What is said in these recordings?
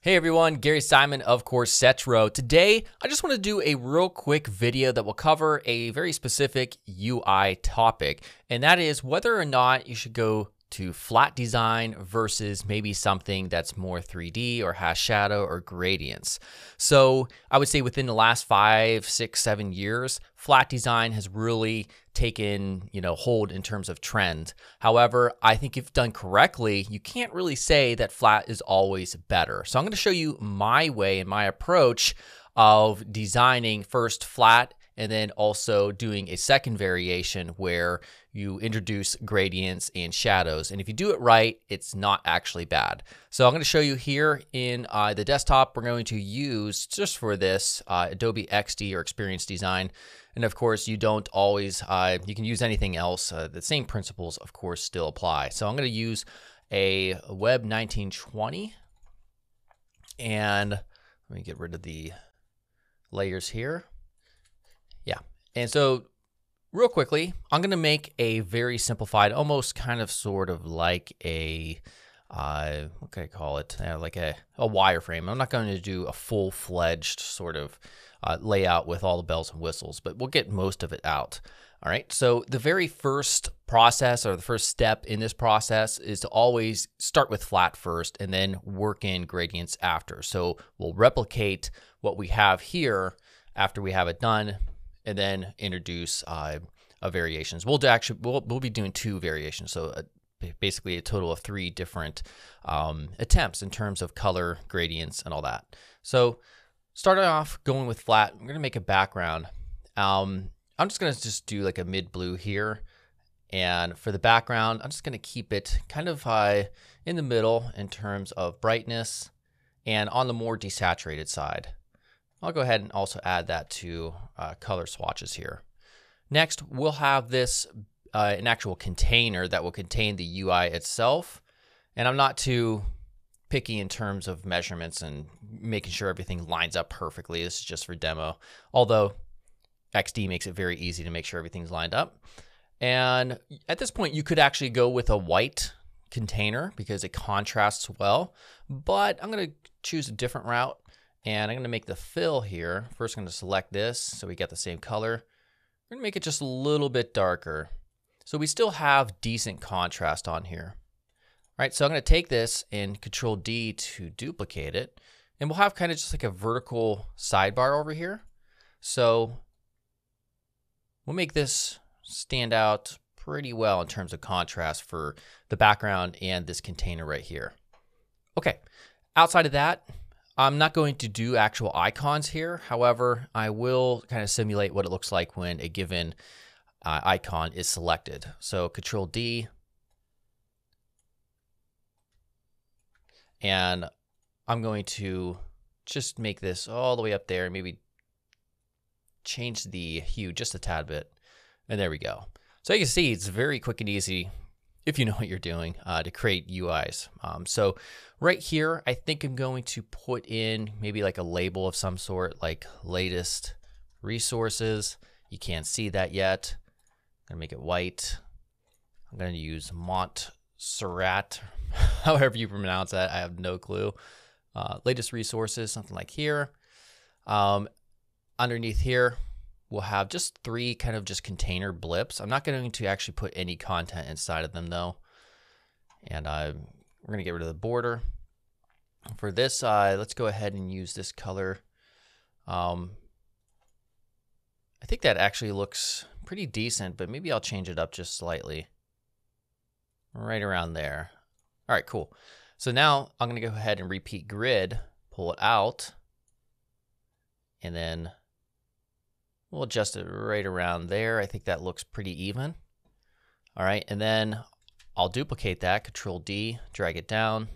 Hey everyone, Gary Simon of Coursetro. Today, I just want to do a real quick video that will cover a very specific UI topic, and that is whether or not you should go to flat design versus maybe something that's more 3D or has shadow or gradients. So I would say within the last five, six, seven years, flat design has really taken you know hold in terms of trend. However, I think if done correctly, you can't really say that flat is always better. So I'm going to show you my way and my approach of designing first flat and then also doing a second variation where you introduce gradients and shadows. And if you do it right, it's not actually bad. So I'm going to show you here in uh, the desktop, we're going to use just for this uh, Adobe XD or Experience Design. And of course, you don't always, uh, you can use anything else. Uh, the same principles, of course, still apply. So I'm going to use a Web 1920 and let me get rid of the layers here. And so real quickly, I'm going to make a very simplified, almost kind of sort of like a, uh, what can I call it? Uh, like a, a wireframe. I'm not going to do a full fledged sort of uh, layout with all the bells and whistles, but we'll get most of it out. All right. So the very first process or the first step in this process is to always start with flat first and then work in gradients after. So we'll replicate what we have here after we have it done and then introduce uh, variations. We'll actually we'll, we'll be doing two variations, so a, uh, basically a total of three different um, attempts in terms of color gradients and all that. So starting off going with flat, I'm gonna make a background. Um, I'm just gonna just do like a mid blue here. And for the background, I'm just gonna keep it kind of uh, in the middle in terms of brightness and on the more desaturated side. I'll go ahead and also add that to uh, color swatches here. Next, we'll have this uh, an actual container that will contain the UI itself. And I'm not too picky in terms of measurements and making sure everything lines up perfectly. This is just for demo. Although XD makes it very easy to make sure everything's lined up. And at this point, you could actually go with a white container because it contrasts well, but I'm going to choose a different route and I'm going to make the fill here. First, I'm going to select this so we get the same color. We're going to make it just a little bit darker. So we still have decent contrast on here. All right, so I'm going to take this and Control D to duplicate it. And we'll have kind of just like a vertical sidebar over here. So we'll make this stand out pretty well in terms of contrast for the background and this container right here. Okay, outside of that, I'm not going to do actual icons here. However, I will kind of simulate what it looks like when a given uh, icon is selected. So Control D. And I'm going to just make this all the way up there, and maybe change the hue just a tad bit. And there we go. So you can see it's very quick and easy if you know what you're doing uh, to create UIs. Um, so right here, I think I'm going to put in maybe like a label of some sort, like latest resources. You can't see that yet. I'm gonna make it white. I'm gonna use Montserrat, however you pronounce that. I have no clue. Uh, latest resources, something like here. Um, underneath here, we'll have just three kind of just container blips. I'm not going to actually put any content inside of them though. And uh, we're going to get rid of the border. For this, uh, let's go ahead and use this color. Um, I think that actually looks pretty decent, but maybe I'll change it up just slightly. Right around there. All right, cool. So now I'm going to go ahead and repeat grid, pull it out, and then We'll adjust it right around there. I think that looks pretty even. All right, and then I'll duplicate that, Control D, drag it down.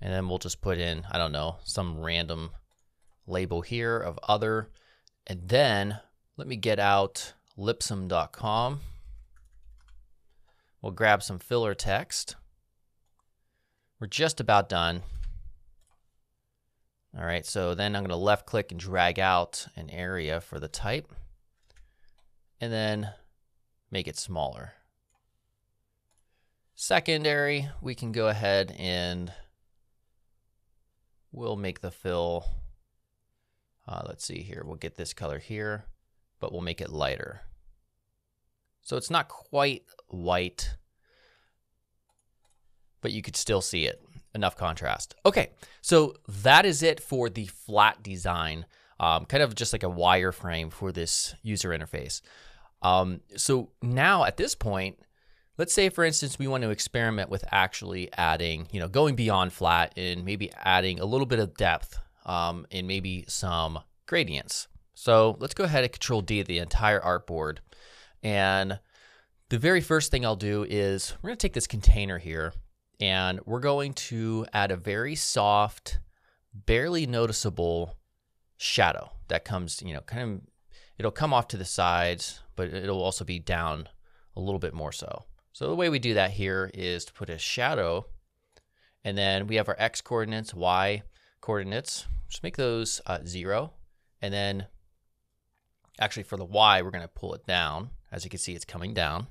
And then we'll just put in, I don't know, some random label here of other. And then let me get out lipsum.com. We'll grab some filler text. We're just about done. All right, so then I'm going to left click and drag out an area for the type and then make it smaller. Secondary, we can go ahead and we'll make the fill, uh, let's see here, we'll get this color here, but we'll make it lighter. So it's not quite white, but you could still see it. Enough contrast. Okay, so that is it for the flat design, um, kind of just like a wireframe for this user interface. Um, so now at this point, let's say for instance, we want to experiment with actually adding, you know, going beyond flat and maybe adding a little bit of depth um, and maybe some gradients. So let's go ahead and control D the entire artboard. And the very first thing I'll do is we're going to take this container here and we're going to add a very soft, barely noticeable shadow that comes, you know, kind of, it'll come off to the sides, but it'll also be down a little bit more so. So the way we do that here is to put a shadow and then we have our X coordinates, Y coordinates, just make those uh, zero. And then actually for the Y, we're gonna pull it down. As you can see, it's coming down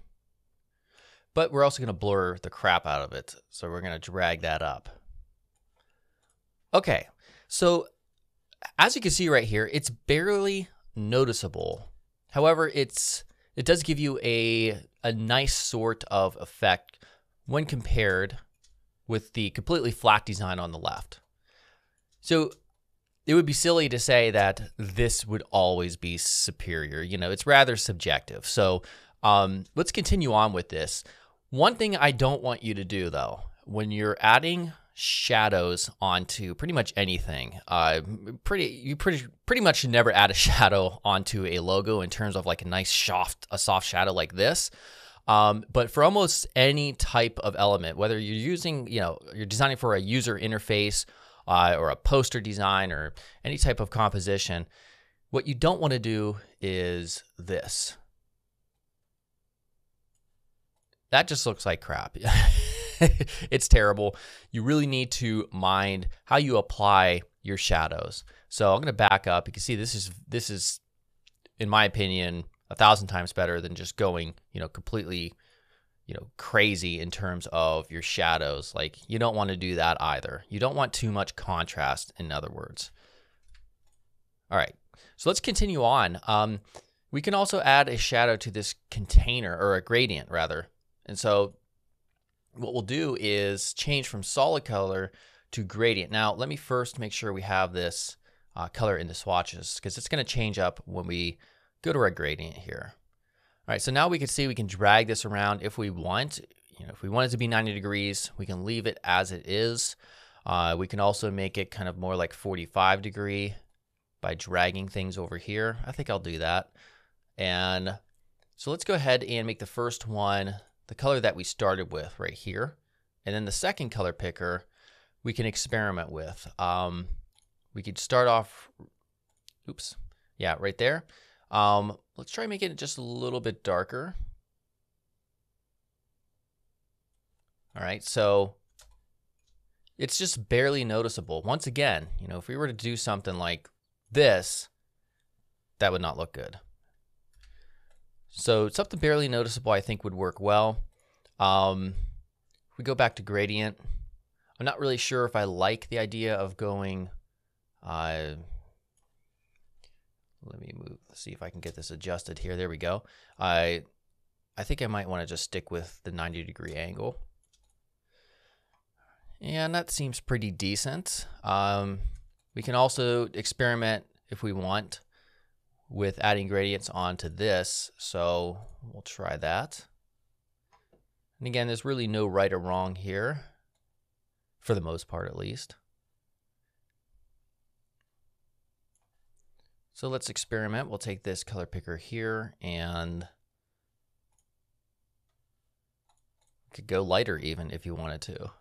but we're also going to blur the crap out of it. So we're going to drag that up. Okay, so as you can see right here, it's barely noticeable. However, it's it does give you a, a nice sort of effect when compared with the completely flat design on the left. So it would be silly to say that this would always be superior. You know, it's rather subjective. So um, let's continue on with this. One thing I don't want you to do though, when you're adding shadows onto pretty much anything, uh, pretty you pretty pretty much never add a shadow onto a logo in terms of like a nice soft a soft shadow like this. Um, but for almost any type of element, whether you're using, you know, you're designing for a user interface uh, or a poster design or any type of composition, what you don't want to do is this. That just looks like crap. it's terrible. You really need to mind how you apply your shadows. So I'm going to back up. You can see this is this is, in my opinion, a thousand times better than just going, you know, completely, you know, crazy in terms of your shadows. Like you don't want to do that either. You don't want too much contrast. In other words. All right. So let's continue on. Um, we can also add a shadow to this container or a gradient rather. And so what we'll do is change from solid color to gradient. Now, let me first make sure we have this uh, color in the swatches because it's going to change up when we go to our gradient here. All right, so now we can see we can drag this around if we want. You know, if we want it to be 90 degrees, we can leave it as it is. Uh, we can also make it kind of more like 45 degree by dragging things over here. I think I'll do that. And so let's go ahead and make the first one the color that we started with right here. And then the second color picker we can experiment with. Um, we could start off, oops, yeah, right there. Um, let's try making it just a little bit darker. All right, so it's just barely noticeable. Once again, you know, if we were to do something like this, that would not look good. So something barely noticeable I think would work well. Um, we go back to gradient, I'm not really sure if I like the idea of going, uh, let me move, see if I can get this adjusted here. There we go. I, I think I might want to just stick with the 90 degree angle. And that seems pretty decent. Um, we can also experiment if we want with adding gradients onto this. So we'll try that. And again, there's really no right or wrong here, for the most part at least. So let's experiment. We'll take this color picker here and could go lighter even if you wanted to.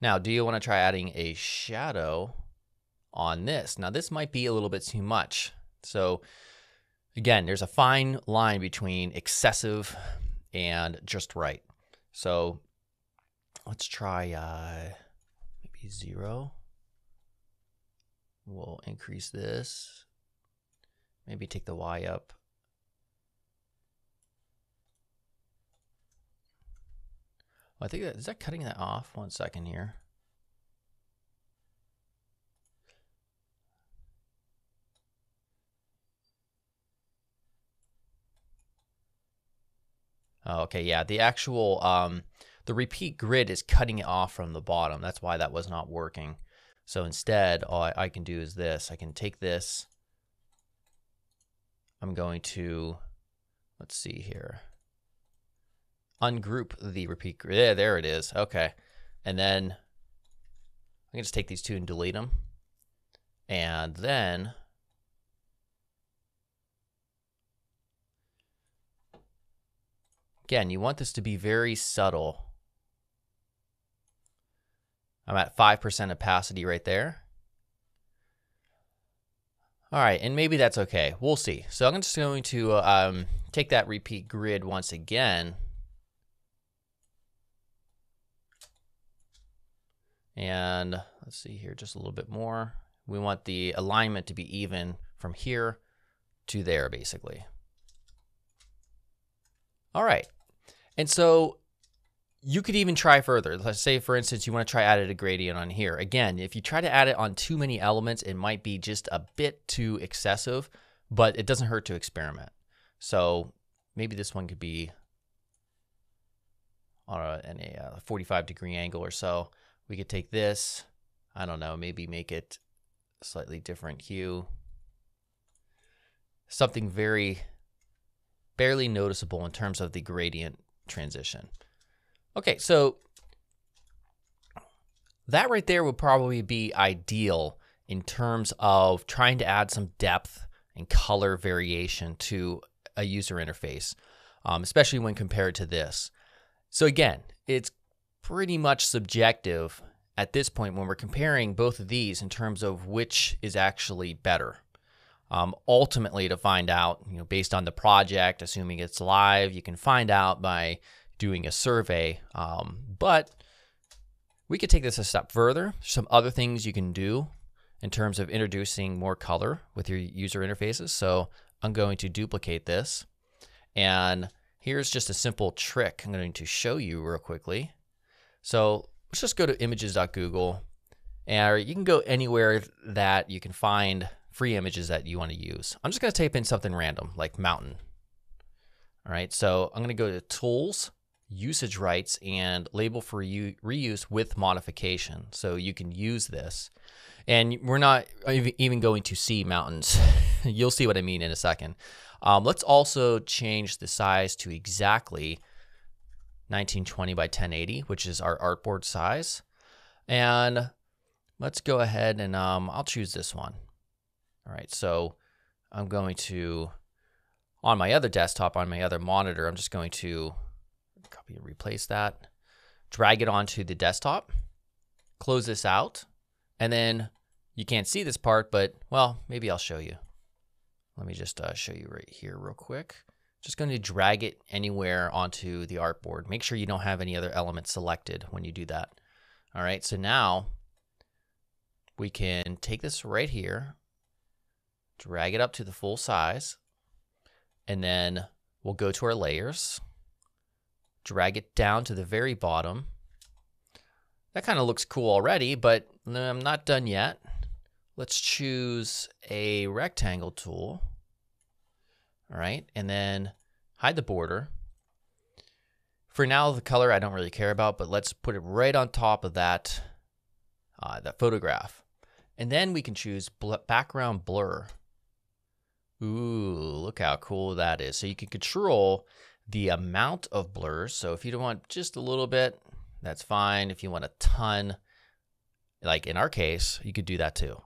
Now, do you want to try adding a shadow on this. Now, this might be a little bit too much. So, again, there's a fine line between excessive and just right. So, let's try uh, maybe zero. We'll increase this. Maybe take the Y up. I think that, is that cutting that off? One second here. Oh, okay, yeah, the actual um, the repeat grid is cutting it off from the bottom. That's why that was not working. So instead, all I, I can do is this. I can take this. I'm going to, let's see here, ungroup the repeat grid. Yeah, there it is. Okay. And then I can just take these two and delete them. And then Again, you want this to be very subtle. I'm at 5% opacity right there. All right, and maybe that's okay. We'll see. So I'm just going to um, take that repeat grid once again. And let's see here, just a little bit more. We want the alignment to be even from here to there, basically. All right. And so you could even try further. Let's say, for instance, you want to try added a gradient on here. Again, if you try to add it on too many elements, it might be just a bit too excessive, but it doesn't hurt to experiment. So maybe this one could be on a, a uh, 45 degree angle or so. We could take this, I don't know, maybe make it slightly different hue. Something very barely noticeable in terms of the gradient transition. Okay, so that right there would probably be ideal in terms of trying to add some depth and color variation to a user interface, um, especially when compared to this. So again, it's pretty much subjective at this point when we're comparing both of these in terms of which is actually better. Um, ultimately, to find out, you know, based on the project, assuming it's live, you can find out by doing a survey. Um, but we could take this a step further. Some other things you can do in terms of introducing more color with your user interfaces. So I'm going to duplicate this. And here's just a simple trick I'm going to show you real quickly. So let's just go to images.google and you can go anywhere that you can find free images that you want to use. I'm just going to type in something random like mountain. All right, so I'm going to go to tools, usage rights, and label for reuse with modification. So you can use this. And we're not even going to see mountains. You'll see what I mean in a second. Um, let's also change the size to exactly 1920 by 1080, which is our artboard size. And let's go ahead and um, I'll choose this one. All right, so I'm going to, on my other desktop, on my other monitor, I'm just going to copy and replace that, drag it onto the desktop, close this out, and then you can't see this part, but well, maybe I'll show you. Let me just uh, show you right here real quick. Just going to drag it anywhere onto the artboard. Make sure you don't have any other elements selected when you do that. All right, so now we can take this right here, drag it up to the full size, and then we'll go to our layers, drag it down to the very bottom. That kind of looks cool already, but I'm not done yet. Let's choose a rectangle tool. All right, and then hide the border. For now, the color I don't really care about, but let's put it right on top of that, uh, that photograph. And then we can choose background blur. Ooh, look how cool that is. So you can control the amount of blur. So if you don't want just a little bit, that's fine. If you want a ton, like in our case, you could do that too.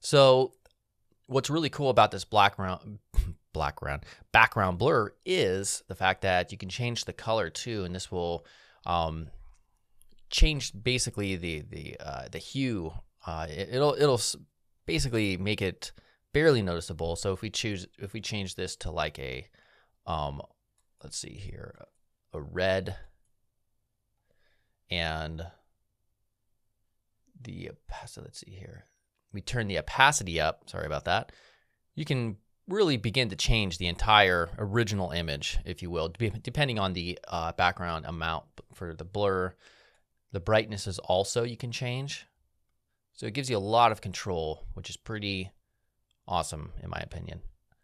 So what's really cool about this background, background, background blur is the fact that you can change the color too, and this will um, change basically the the uh, the hue. Uh, it, it'll it'll basically make it barely noticeable. So if we choose, if we change this to like a, um, let's see here, a red and the opacity, let's see here. We turn the opacity up. Sorry about that. You can really begin to change the entire original image, if you will, depending on the uh, background amount for the blur. The brightness is also you can change. So it gives you a lot of control, which is pretty awesome in my opinion.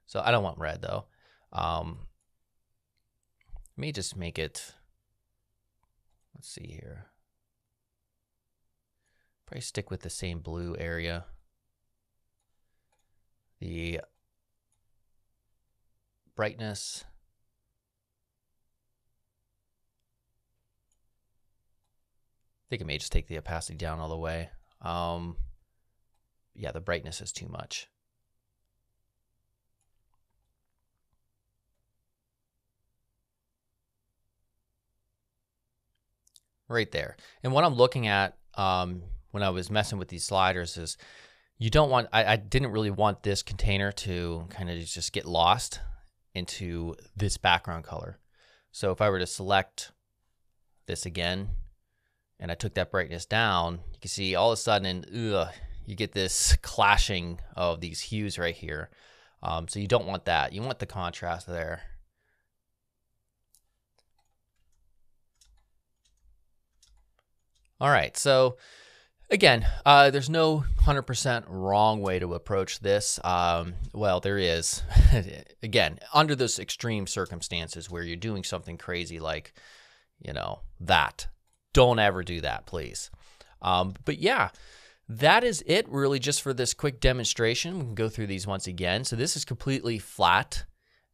So I don't want red though. Um, let me just make it, let's see here. Probably stick with the same blue area. The brightness. I think I may just take the opacity down all the way. Um, yeah, the brightness is too much. Right there. And what I'm looking at um, when I was messing with these sliders is you don't want, I, I didn't really want this container to kind of just get lost into this background color. So if I were to select this again and I took that brightness down, you can see all of a sudden, ugh, you get this clashing of these hues right here. Um, so you don't want that. You want the contrast there. All right, so Again, uh, there's no 100% wrong way to approach this. Um, well, there is. Again, under those extreme circumstances where you're doing something crazy like, you know, that. Don't ever do that, please. Um, but yeah, that is it really just for this quick demonstration. We can go through these once again. So this is completely flat.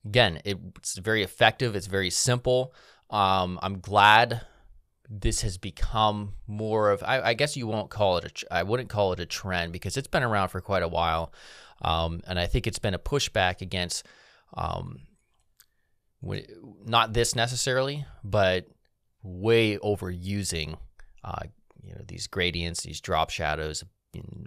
Again, it's very effective. It's very simple. Um, I'm glad this has become more of I, I, guess you won't call it a I wouldn't call it a trend because it's been around for quite a while, um, and I think it's been a pushback against um, not this necessarily, but way overusing uh, you know these gradients, these drop shadows,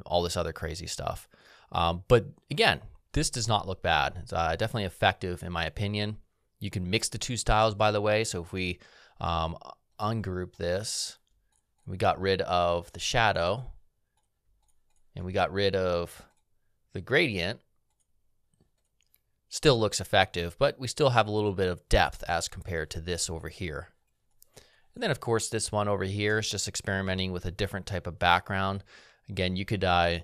all this other crazy stuff. Um, but again, this does not look bad. It's uh, definitely effective in my opinion. You can mix the two styles, by the way. So if we um, ungroup this. We got rid of the shadow and we got rid of the gradient. Still looks effective, but we still have a little bit of depth as compared to this over here. And then of course this one over here is just experimenting with a different type of background. Again, you could uh,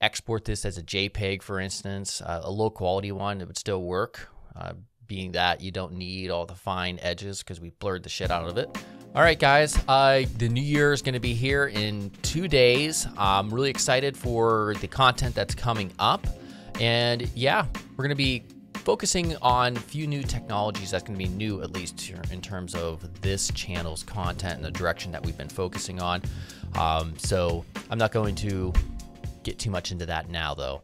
export this as a JPEG, for instance, uh, a low quality one, it would still work. Uh, being that you don't need all the fine edges because we blurred the shit out of it. All right, guys, uh, the new year is going to be here in two days. I'm really excited for the content that's coming up. And yeah, we're going to be focusing on a few new technologies that's going to be new, at least in terms of this channel's content and the direction that we've been focusing on. Um, so I'm not going to get too much into that now, though.